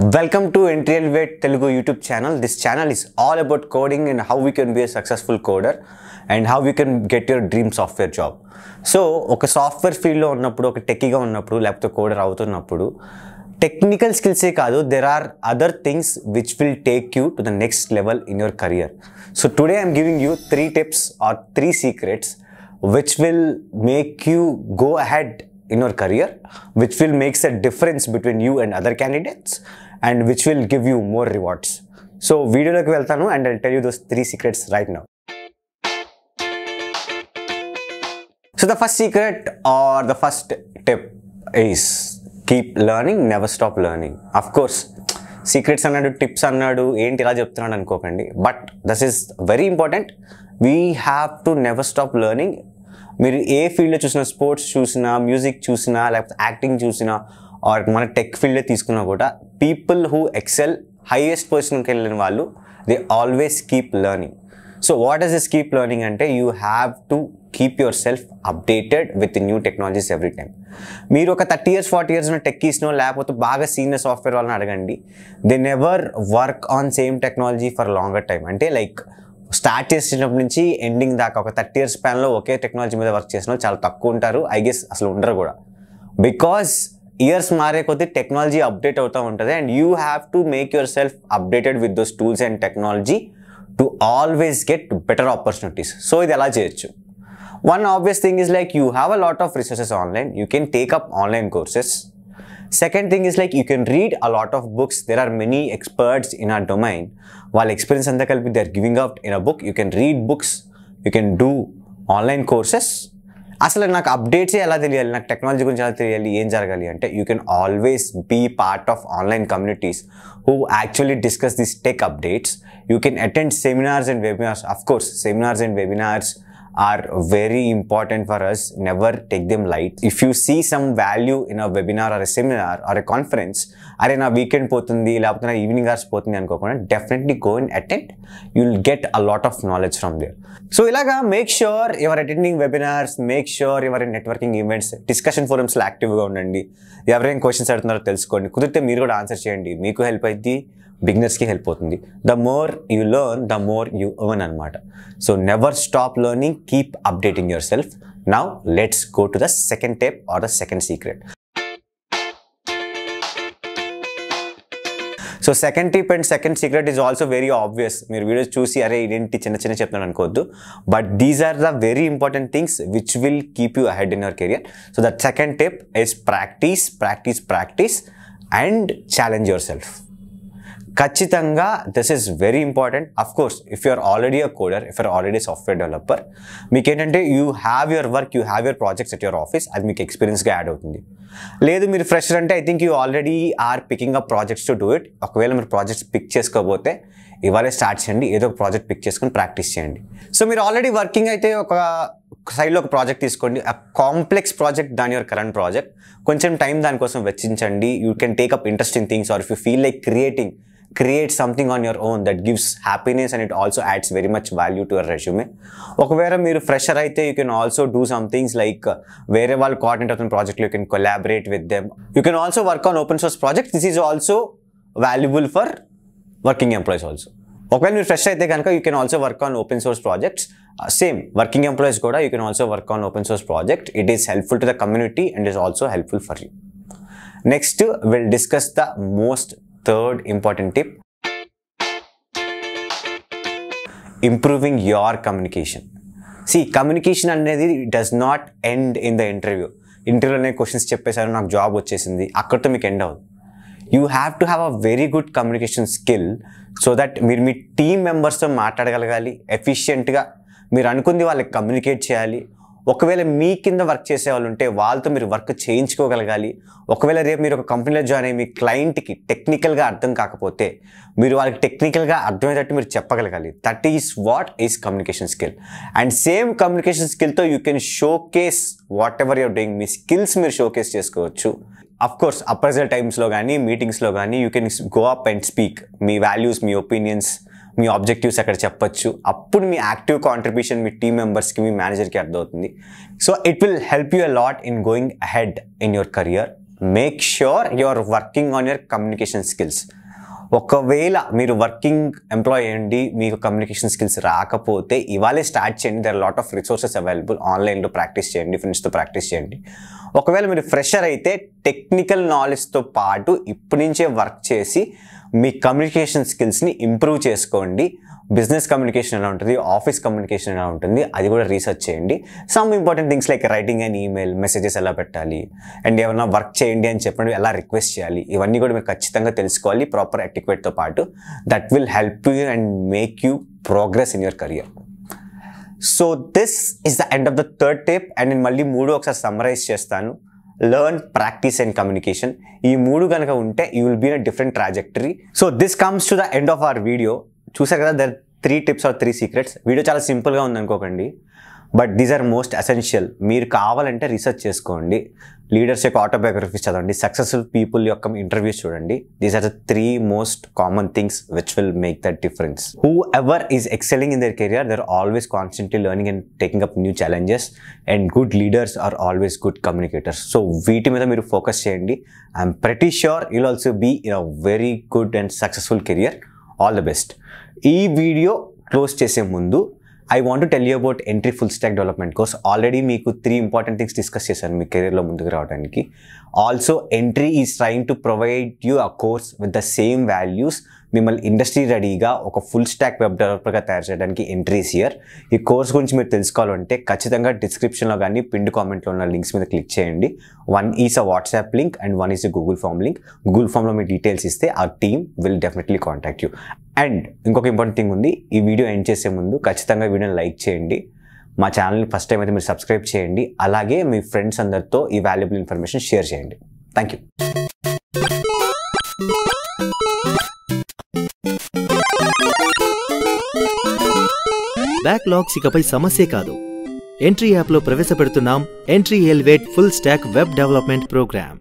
Welcome to Entry Elevate Telugu YouTube channel. This channel is all about coding and how we can be a successful coder and how we can get your dream software job. So ఒక software ఫీల్డ్లో ఉన్నప్పుడు ఒక టెక్కీగా ఉన్నప్పుడు లేకపోతే కోడర్ అవుతున్నప్పుడు technical స్కిల్సే కాదు there are other things which will take you to the next level in your career so today I'm giving you three tips or three secrets which will make you go ahead in your career, which will makes a difference between you and other candidates, and which will give you more rewards so వీడియోలోకి వెళ్తాను and I tell you those three secrets right now so the first secret or the first tip is keep learning never stop learning of course secrets అన్నాడు tips అన్నాడు ఏంటి ఇలా చెప్తున్నాడు అనుకోకండి. But this is very important we have to never stop learning మీరు ఏ ఫీల్డ్లో చూసినా స్పోర్ట్స్ చూసినా మ్యూజిక్ చూసినా లేకపోతే యాక్టింగ్ చూసినా ఆర్ మన టెక్ ఫీల్డ్ తీసుకున్నా కూడా పీపుల్ హూ ఎక్సెల్ హైయెస్ట్ పొజిషన్కి వెళ్ళిన వాళ్ళు they always keep learning so what is this keep learning అంటే you have to keep yourself updated with new technologies every time మీరు ఒక థర్టీ ఇయర్స్ ఫార్టీ ఇయర్స్ ఉన్న టెక్కీస్నో లేకపోతే బాగా సీనియర్ సాఫ్ట్వేర్ వాళ్ళని అడగండి. They never work on same technology for longer time అంటే like start చేసినప్పటి నుంచి ఎండింగ్ దాకా ఒక థర్టీ ఇయర్స్ స్పాన్లో ఒకే టెక్నాలజీ మీద వర్క్ చేసిన వాళ్ళు చాలా తక్కువ ఉంటారు. ఐ గెస్ అసలు ఉండరు కూడా. బికాస్ ఇయర్స్ మారే కొద్దీ టెక్నాలజీ అప్డేట్ అవుతూ ఉంటుంది. And you have to make yourself updated with those tools and technology to always get better opportunities so ఇది ఎలా చేయొచ్చు. One obvious thing is like you have a lot of resources online you can take up online courses second thing is like you can read a lot of books there are many experts in our domain వాళ్ళ experience అంతా కలిపి they are giving out in a book you can read books you can do online courses అసలు నాకు updates ఎలా తెలియాలి? నాకు technology గురించి ఎలా తెలియాలి? ఏం జరగాలి? అంటే you can always be part of online communities who actually discuss this tech updates you can attend seminars and webinars of course seminars and webinars are very important for us. Never take them light. If you see some value in a webinar or a seminar or a conference, అరే నా weekend పోతుంది లేకపోతే నా evening hours పోతుంది అనుకోకుండా definitely go and attend you will get a lot of knowledge from there so ఇలాగా make sure your attending webinars make sure your networking events discussion ఫోరమ్స్లో యాక్టివ్గా ఉండండి. ఎవరైనా క్వశ్చన్స్ అడుగుతున్నారో తెలుసుకోండి. కుదిరితే మీరు కూడా ఆన్సర్ చేయండి. మీకు హెల్ప్ అయింది బిగినర్స్కి హెల్ప్ అవుతుంది. The more you learn the more you earn అనమాట so never stop learning keep updating yourself now let's go to the second tip or the second secret. So second tip and second secret is also very obvious. మీరు videos చూసి అరే ఇదేంటి చిన్న చిన్న చెప్తున్నాను అనుకోవద్దు. But these are the very important things which will keep you ahead in your career. So that second tip is practice practice practice and challenge yourself ఖచ్చితంగా this is very important of course if you're already a coder if you're already software developer మీకు ఏంటంటే you have your work you have your projects at your office అది మీకు ఎక్స్పీరియన్స్గా add అవుతుంది. లేదు మీరు fresher అంటే I think you already are picking up projects to do it ఒకవేళ మీరు ప్రాజెక్ట్స్ పిక్ చేసుకోకపోతే ఇవాళే స్టార్ట్ చేయండి ఏదో ఒక ప్రాజెక్ట్ పిక్ చేసుకొని ప్రాక్టీస్ చేయండి. సో మీరు ఆల్రెడీ వర్కింగ్ అయితే ఒక సైడ్లో ఒక ప్రాజెక్ట్ తీసుకోండి. ఆ కాంప్లెక్స్ ప్రాజెక్ట్ దాని యువర్ కరెంట్ ప్రాజెక్ట్ కొంచెం టైం దానికోసం వెచ్చించండి. You can take up interesting things or if you feel like creating create something on your own that gives happiness and it also adds very much value to your resume ఒకవేళ మీరు fresher అయితే you can also do somethings like వేరే వాళ్ళు coordinate అవుతున్న ప్రాజెక్ట్లో you can collaborate with them you can also work on open source project this is also valuable for working employees also ఒకవేళ మీరు fresh అయితే కనుక you can also work on open source projects same working employees కూడా you can also work on open source project it is helpful to the community and is also helpful for you next will discuss the most third important tip improving your communication see communication అనేది does not end in the interview ఇంటర్వ్యూలోనే questions చెప్పేశారు నాకు job వచ్చేసింది అక్కడితో మీకు end అవ్వదు. You have to have a very good communication skill so that మీరు మీ team మెంబర్స్తో మాట్లాడగలగాలి ఎఫిషియెంట్గా మీరు అనుకుంది వాళ్ళకి కమ్యూనికేట్ చేయాలి ఒకవేళ మీ కింద వర్క్ చేసే వాళ్ళు ఉంటే వాళ్ళతో మీరు వర్క్ చేయించుకోగలగాలి. ఒకవేళ రేపు మీరు ఒక కంపెనీలో జాయిన్ అయ్యి మీ క్లయింట్కి టెక్నికల్గా అర్థం కాకపోతే మీరు వాళ్ళకి టెక్నికల్గా అర్థమయ్యేటట్టు మీరు చెప్పగలగాలి. That is what is communication skill and same communication స్కిల్తో you can showcase whatever you're doing me skills మీరు షో కేస్ చేసుకోవచ్చు అఫ్ కోర్స్ అప్రైజల్ టైమ్స్లో కానీ మీటింగ్స్లో కానీ you can go up and speak me values మీ ఒపీనియన్స్ మీ objectives అక్కడ చెప్పచ్చు. అప్పుడు మీ యాక్టివ్ కాంట్రిబ్యూషన్ మీ టీమ్ మెంబర్స్కి మీ మేనేజర్కి అర్థమవుతుంది. So it will help you a lot in going ahead in your career. Make sure you are working on your communication skills. ఒకవేళ మీరు వర్కింగ్ ఎంప్లాయ్ అయ్యండి మీకు కమ్యూనికేషన్ స్కిల్స్ రాకపోతే ఇవాళే స్టార్ట్ చేయండి. There lot of resources available ఆన్లైన్లో practice చేయండి ఫ్రెండ్స్తో ప్రాక్టీస్ చేయండి. ఒకవేళ మీరు ఫ్రెషర్ అయితే టెక్నికల్ నాలెడ్జ్తో పాటు ఇప్పటి నుంచే వర్క్ చేసి మీ కమ్యూనికేషన్ స్కిల్స్ని ఇంప్రూవ్ చేసుకోండి. బిజినెస్ కమ్యూనికేషన్ ఎలా ఉంటుంది ఆఫీస్ కమ్యూనికేషన్ ఎలా ఉంటుంది అది కూడా రీసెర్చ్ చేయండి. Some important things like writing and email messages ఎలా పెట్టాలి అండ్ ఏమైనా వర్క్ చేయండి అని చెప్పండి ఎలా రిక్వెస్ట్ చేయాలి ఇవన్నీ కూడా మీరు ఖచ్చితంగా తెలుసుకోవాలి ప్రాపర్ ఎటిక్వేట్తో పాటు. That will help you and make you progress in your career so this is the end of the third tip and నేను మళ్ళీ మూడు ఒకసారి సమ్మరైజ్ చేస్తాను. లర్న్ ప్రాక్టీస్ అండ్ కమ్యూనికేషన్ ఈ మూడు కనుక ఉంటే you will be a different trajectory so this comes to the end of our video చూసారు కదా their three tips or three secrets video చాలా సింపుల్గా ఉందనుకోకండి. But these are most essential మీరు కావాలంటే రీసెర్చ్ చేసుకోండి. లీడర్స్ యొక్క ఆటోబయోగ్రఫీస్ చదవండి. సక్సెస్ఫుల్ పీపుల్ యొక్క ఇంటర్వ్యూస్ చూడండి. These are the three most common things which will make that difference whoever is excelling in their career they always constantly learning and taking up new challenges and good leaders are always good communicators so వీటి మీద మీరు focus చేయండి. I'm pretty sure you'll also be in a very good and successful career all the best ఈ video close చేసే ముందు I want tell you about Entri full stack development course already మీకు three important things discuss చేశాను మీ కెరీర్లో ముందుకు రావడానికి. Also Entri is trying to provide you a course with the same values మిమ్మల్ని ఇండస్ట్రీ రెడీగా ఒక ఫుల్ స్టాక్ వెబ్ డెవలపర్గా తయారు చేయడానికి ఎంట్రీస్ ఇయర్. ఈ కోర్స్ గురించి మీరు తెలుసుకోవాలంటే ఖచ్చితంగా డిస్క్రిప్షన్లో కానీ పిండ్ కామెంట్లో ఉన్న లింక్స్ మీద క్లిక్ చేయండి. One is a WhatsApp link and one is a Google form link. Google ఫామ్లో మీ డీటెయిల్స్ ఇస్తే ఆ team will definitely contact you. And ఇంకొక ఇంపార్టెంట్ థింగ్ ఉంది ఈ వీడియో ఎండ్ చేసే ముందు ఖచ్చితంగా వీడియోని లైక్ చేయండి. మా ఛానల్ని ఫస్ట్ టైం అయితే మీరు సబ్స్క్రైబ్ చేయండి. అలాగే మీ ఫ్రెండ్స్ అందరితో ఈ వాల్యుబుల్ ఇన్ఫర్మేషన్ షేర్ చేయండి. Thank you. బ్యాక్లాగ్స్ ఇకపై సమస్యే కాదు. ఎంట్రీ యాప్లో ప్రవేశపెడుతున్నాం Entri elevate full stack web development program.